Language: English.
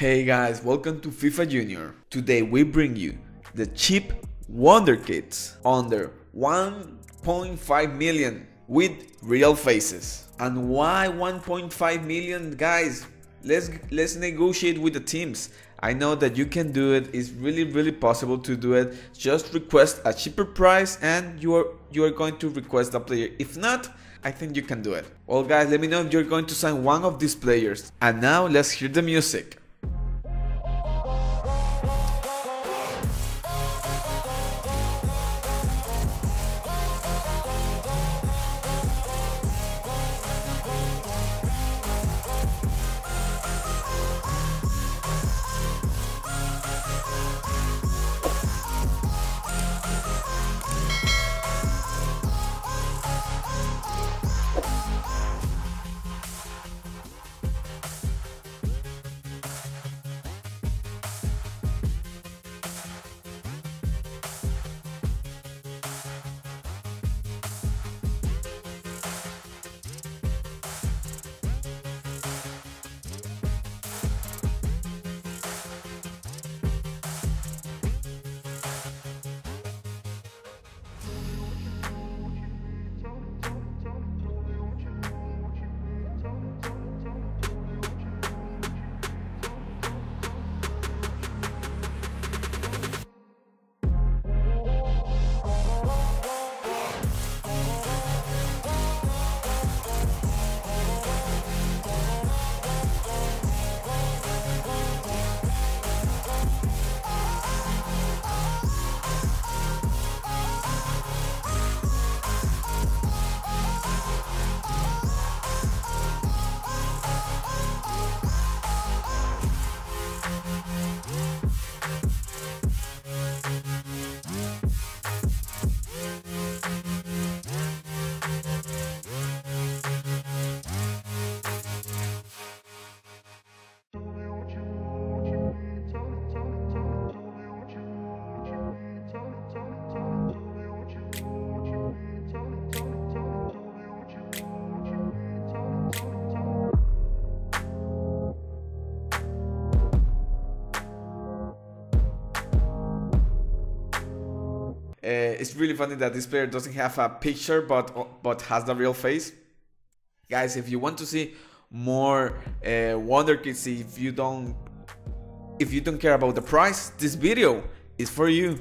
Hey guys, welcome to FIFA Junior. Today we bring you the cheap Wonder Kids under 1.5 million with real faces. And why 1.5 million guys? Let's let's negotiate with the teams. I know that you can do it. It's really really possible to do it. Just request a cheaper price and you are you are going to request a player. If not, I think you can do it. Well guys, let me know if you're going to sign one of these players. And now let's hear the music. Uh, it's really funny that this player doesn't have a picture but but has the real face. Guys, if you want to see more uh, Wonder Kids, if you don't if you don't care about the price, this video is for you.